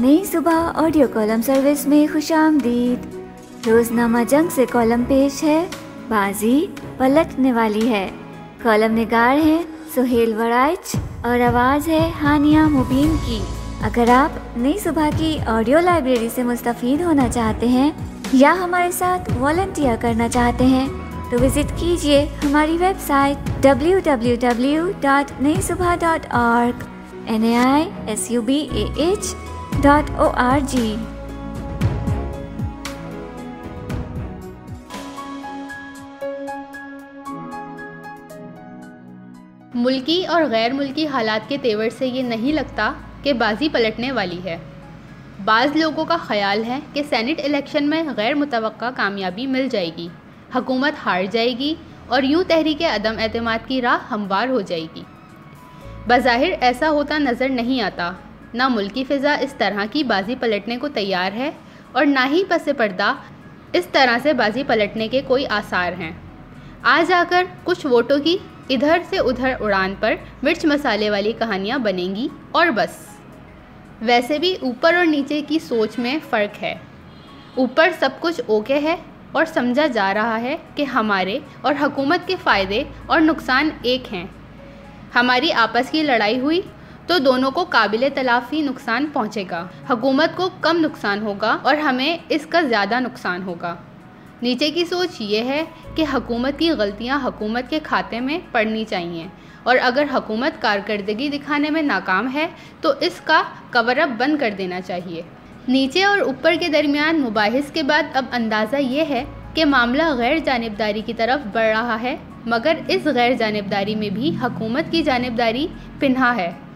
नई सुबह audio column service में खुश आमदीद रोजनामा जंग से कॉलम पेश है। बाजी पलटने वाली है। कॉलम निगार है सुहेल वराइच और आवाज़ है हानिया मुबीन की। अगर आप नई सुबह की ऑडियो लाइब्रेरी से मुस्तफ़ होना चाहते हैं या हमारे साथ वॉल्टियर करना चाहते हैं तो विज़िट कीजिए हमारी website www.naisubha.org n a i s u b a dot o r g मुल्की और गैर मुल्की हालात के तेवर से ये नहीं लगता कि बाजी पलटने वाली है। बाज़ लोगों का ख्याल है कि सेनेट इलेक्शन में गैर मुतव कामयाबी मिल जाएगी, हकूमत हार जाएगी और यूँ तहरीक अदम अतमाद की राह हमवार हो जाएगी। बज़ाहिर ऐसा होता नज़र नहीं आता ना मुल्की फ़िज़ा इस तरह की बाजी पलटने को तैयार है और ना ही पस पर्दा इस तरह से बाजी पलटने के कोई आसार हैं। आज आकर कुछ वोटों की इधर से उधर उड़ान पर मिर्च मसाले वाली कहानियाँ बनेंगी और बस। वैसे भी ऊपर और नीचे की सोच में फ़र्क है। ऊपर सब कुछ ओके है और समझा जा रहा है कि हमारे और हकूमत के फ़ायदे और नुकसान एक हैं। हमारी आपस की लड़ाई हुई तो दोनों को काबिल तलाफ़ी नुकसान पहुँचेगा। हुकूमत को कम नुकसान होगा और हमें इसका ज़्यादा नुकसान होगा। नीचे की सोच ये है कि हकूमत की गलतियाँ हकूमत के खाते में पड़नी चाहिए और अगर हकूमत कारकर्दगी दिखाने में नाकाम है तो इसका कवर अप बंद कर देना चाहिए। नीचे और ऊपर के दरमियान मुबाहिस के बाद अब अंदाज़ा ये है कि मामला गैर जानबदारी की तरफ़ बढ़ रहा है, मगर इस गैर जानबदारी में भी हकूमत की जानबदारी पिन्हा है।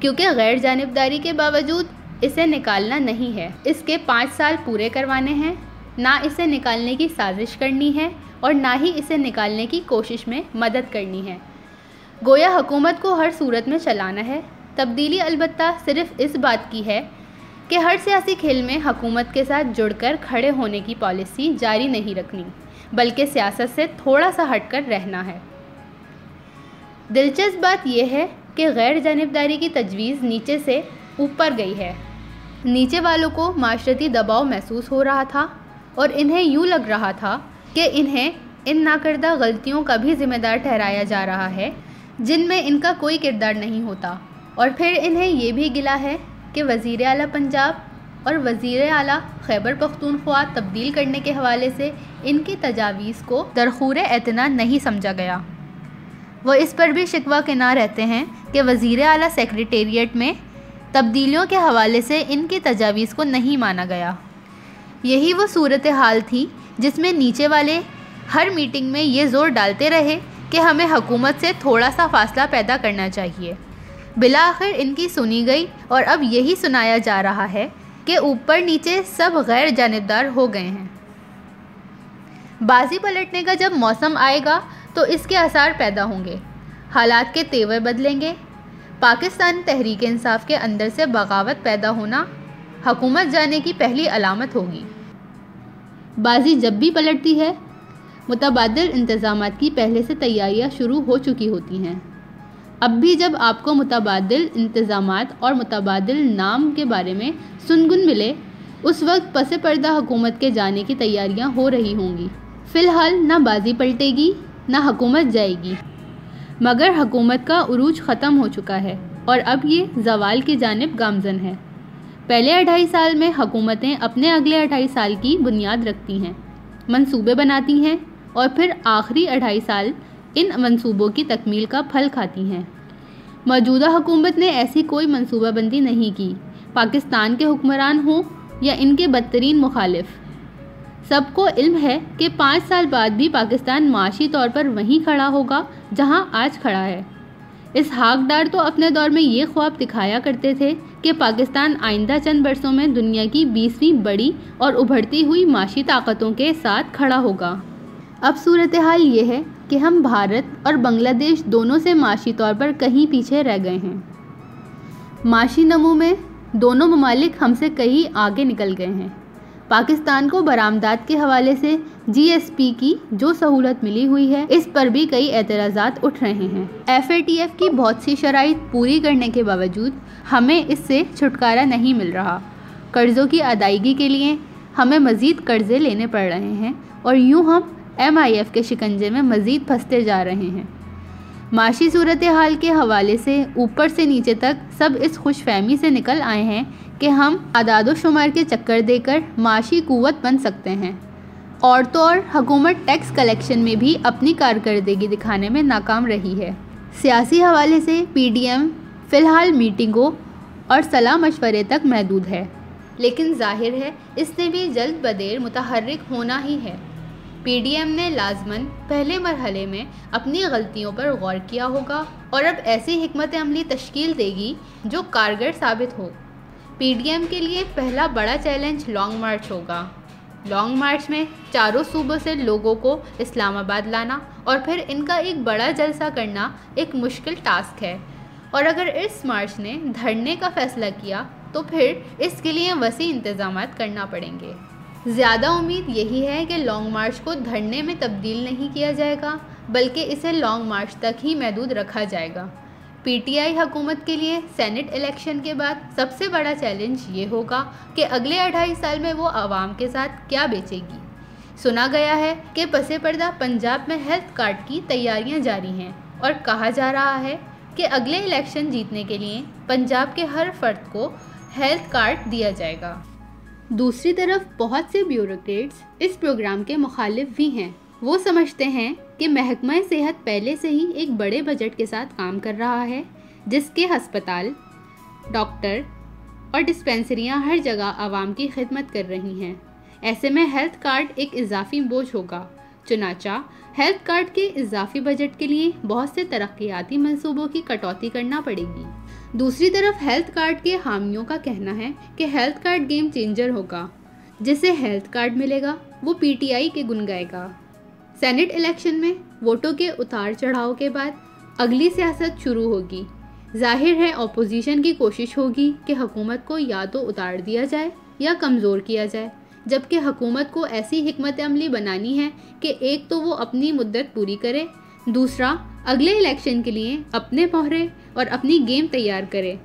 क्योंकि गैर जानबदारी के बावजूद इसे निकालना नहीं है। इसके पाँच साल पूरे करवाने हैं। ना इसे निकालने की साजिश करनी है और ना ही इसे निकालने की कोशिश में मदद करनी है। गोया हुकूमत को हर सूरत में चलाना है। तब्दीली अलबत्ता सिर्फ़ इस बात की है कि हर सियासी खेल में हुकूमत के साथ जुड़कर खड़े होने की पॉलिसी जारी नहीं रखनी, बल्कि सियासत से थोड़ा सा हटकर रहना है। दिलचस्प बात यह है कि गैर जानबदारी की तजवीज़ नीचे से ऊपर गई है। नीचे वालों को माशरती दबाव महसूस हो रहा था और इन्हें यूँ लग रहा था कि इन्हें इन नाकर्दा गलतियों का भी ज़िम्मेदार ठहराया जा रहा है, जिनमें इनका कोई किरदार नहीं होता। और फिर इन्हें ये भी गिला है कि वज़ी अला पंजाब और वज़ी अला खैबर पख्तूनख्वा तब्दील करने के हवाले से इनकी तजावीज़ को दरखूर एतना नहीं समझा गया। वो इस पर भी शिकवा के ना रहते हैं कि वज़ी अला सेक्रेटेरिएट में तब्दीलियों के हवाले से इनकी तजावीज़ को नहीं माना गया। यही वो सूरत हाल थी जिसमें नीचे वाले हर मीटिंग में ये ज़ोर डालते रहे कि हमें हकूमत से थोड़ा सा फासला पैदा करना चाहिए। बिला आखिर इनकी सुनी गई और अब यही सुनाया जा रहा है कि ऊपर नीचे सब गैर जानबदार हो गए हैं। बाजी पलटने का जब मौसम आएगा तो इसके आसार पैदा होंगे। हालात के तेवर बदलेंगे। पाकिस्तान तहरीक इंसाफ के अंदर से बगावत पैदा होना हकूमत जाने की पहली अलामत होगी। बाजी जब भी पलटती है मुतबाद इंतज़ाम की पहले से तैयारियाँ शुरू हो चुकी होती हैं। अब भी जब आपको मुतबाद इंतज़ाम और मुतबाद नाम के बारे में सुनगुन मिले, उस वक्त पस पर्दा हुकूमत के जाने की तैयारियाँ हो रही होंगी। फ़िलहाल ना बाजी पलटेगी ना हुकूमत जाएगी। मगर हुकूमत का उरूज ख़त्म हो चुका है और अब ये जवाल की जानब गामजन है। पहले अढ़ाई साल में हुकूमतें अपने अगले अढ़ाई साल की बुनियाद रखती हैं, मंसूबे बनाती हैं और फिर आखिरी अढ़ाई साल इन मंसूबों की तकमील का फल खाती हैं। मौजूदा हुकूमत ने ऐसी कोई मनसूबाबंदी नहीं की। पाकिस्तान के हुक्मरान हों या इनके बदतरीन मुखालिफ। सबको इल्म है कि पाँच साल बाद भी पाकिस्तान माशी तौर पर वहीं खड़ा होगा, जहाँ आज खड़ा है। इस हाकदार तो अपने दौर में ये ख्वाब दिखाया करते थे कि पाकिस्तान आइंदा चंद बरसों में दुनिया की बीसवीं बड़ी और उभरती हुई माशी ताकतों के साथ खड़ा होगा। अब सूरत हाल ये है कि हम भारत और बांग्लादेश दोनों से माशी तौर पर कहीं पीछे रह गए हैं। माशी नमू में दोनों ममालिक हमसे कहीं आगे निकल गए हैं। पाकिस्तान को बरामदात के हवाले से जीएसपी की जो सहूलत मिली हुई है, इस पर भी कई एतराज़ात उठ रहे हैं। एफएटीएफ की बहुत सी शराइ पूरी करने के बावजूद हमें इससे छुटकारा नहीं मिल रहा। कर्ज़ों की अदायगी के लिए हमें मज़ीद कर्ज़े लेने पड़ रहे हैं और यूँ हम एमआईएफ के शिकंजे में मज़ीद फंसते जा रहे हैं। माशी सूरत हाल के हवाले से ऊपर से नीचे तक सब इस खुश फहमी से निकल आए हैं कि हम आदाद शुमार के चक्कर देकर माशी कुत बन सकते हैं। और तो और हकूमत टैक्स कलेक्शन में भी अपनी कारकर्दगी दिखाने में नाकाम रही है। सियासी हवाले से पीडीएम फ़िलहाल मीटिंगों और सलाह मशवरे तक महदूद है। लेकिन ज़ाहिर है इसने भी जल्द बदेर मुतहरक होना ही है। पीडीएम ने लाजमन पहले मरहले में अपनी गलतियों पर गौर किया होगा और अब ऐसी हमत अमली तश्कील देगी जो कारगर साबित हो। पीडीएम के लिए पहला बड़ा चैलेंज लॉन्ग मार्च होगा। लॉन्ग मार्च में चारों सूबों से लोगों को इस्लामाबाद लाना और फिर इनका एक बड़ा जलसा करना एक मुश्किल टास्क है। और अगर इस मार्च ने धरने का फैसला किया तो फिर इसके लिए वसी इंतज़ाम करना पड़ेंगे। ज़्यादा उम्मीद यही है कि लॉन्ग मार्च को धरने में तब्दील नहीं किया जाएगा, बल्कि इसे लॉन्ग मार्च तक ही महदूद रखा जाएगा। पीटीआई हुकूमत के लिए सेनेट इलेक्शन के बाद सबसे बड़ा चैलेंज ये होगा कि अगले अढ़ाई साल में वो आवाम के साथ क्या बेचेगी। सुना गया है कि पसे पर्दा पंजाब में हेल्थ कार्ड की तैयारियाँ जारी हैं और कहा जा रहा है कि अगले इलेक्शन जीतने के लिए पंजाब के हर फर्द को हेल्थ कार्ड दिया जाएगा। दूसरी तरफ़ बहुत से ब्यूरोक्रेट्स इस प्रोग्राम के मुखालिफ भी हैं। वो समझते हैं कि महकमा सेहत पहले से ही एक बड़े बजट के साथ काम कर रहा है, जिसके अस्पताल, डॉक्टर और डिस्पेंसरियाँ हर जगह आवाम की खिदमत कर रही हैं। ऐसे में हेल्थ कार्ड एक इजाफी बोझ होगा। चुनाचा, हेल्थ कार्ड के इजाफी बजट के लिए बहुत से तरक्याती मनसूबों की कटौती करना पड़ेगी। दूसरी तरफ़ हेल्थ कार्ड के हामियों का कहना है कि हेल्थ कार्ड गेम चेंजर होगा। जिसे हेल्थ कार्ड मिलेगा, वो पीटीआई के गुन गाएगा। सेनेट इलेक्शन में वोटों के उतार चढ़ाव के बाद अगली सियासत शुरू होगी। ज़ाहिर है अपोजिशन की कोशिश होगी कि हुकूमत को या तो उतार दिया जाए या कमज़ोर किया जाए, जबकि हुकूमत को ऐसी हमत अमली बनानी है कि एक तो वो अपनी मुद्दत पूरी करे, दूसरा अगले इलेक्शन के लिए अपने पहरे और अपनी गेम तैयार करे।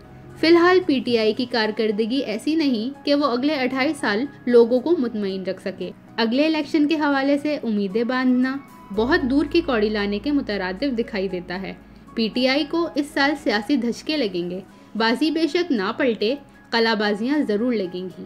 फ़िलहाल पीटीआई की कारकर्दगी ऐसी नहीं कि वो अगले अठाईस साल लोगों को मुतमिन रख सके। अगले इलेक्शन के हवाले से उम्मीदें बांधना बहुत दूर की कौड़ी लाने के मुतरद दिखाई देता है। पीटीआई को इस साल सियासी धचके लगेंगे। बाजी बेशक ना पलटे, कलाबाजियाँ ज़रूर लगेंगी।